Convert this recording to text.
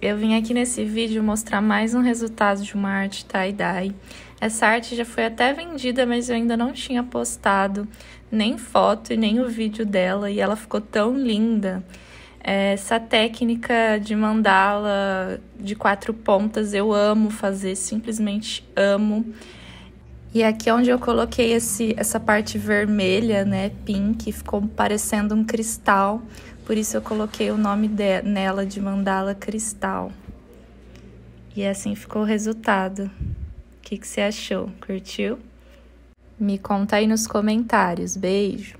Eu vim aqui nesse vídeo mostrar mais um resultado de uma arte tie-dye. Essa arte já foi até vendida, mas eu ainda não tinha postado nem foto e nem o vídeo dela, e ela ficou tão linda. Essa técnica de mandala de quatro pontas eu amo fazer, simplesmente amo. E aqui é onde eu coloquei esse, essa parte vermelha, né, pink, ficou parecendo um cristal. Por isso eu coloquei o nome de, nela de mandala cristal. E assim ficou o resultado. O que, que você achou? Curtiu? Me conta aí nos comentários. Beijo!